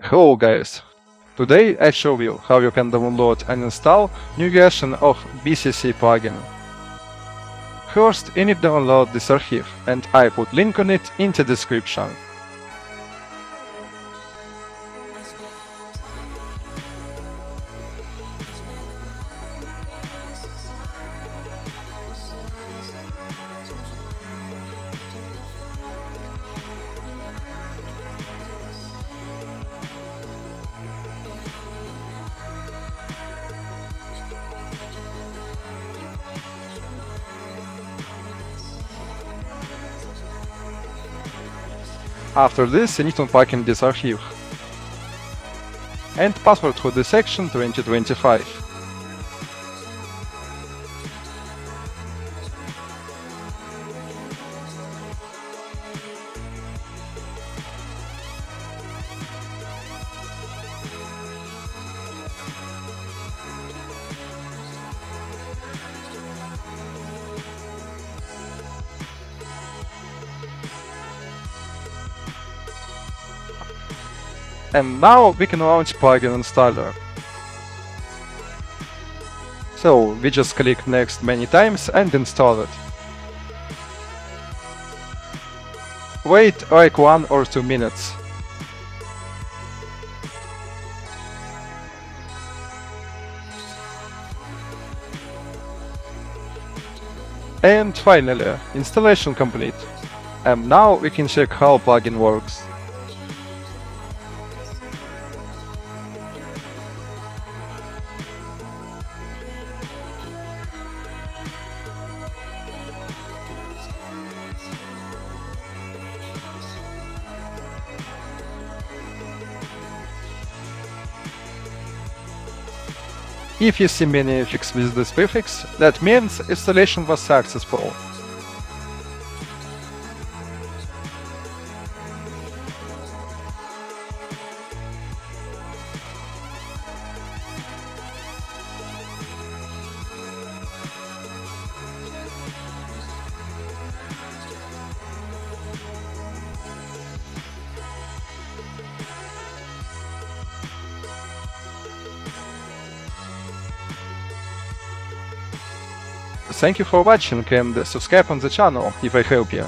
Hello guys! Today I show you how you can download and install new version of BCC plugin. First you need to download this archive and I put link on it in the description. After this, you need to unpack in this archive. And password for this section 2025. And now we can launch plugin installer. So we just click next many times and install it. Wait like one or two minutes. And finally, installation complete. And now we can check how plugin works. If you see many effects with this prefix, that means installation was successful. Thank you for watching and subscribe on the channel if I help you.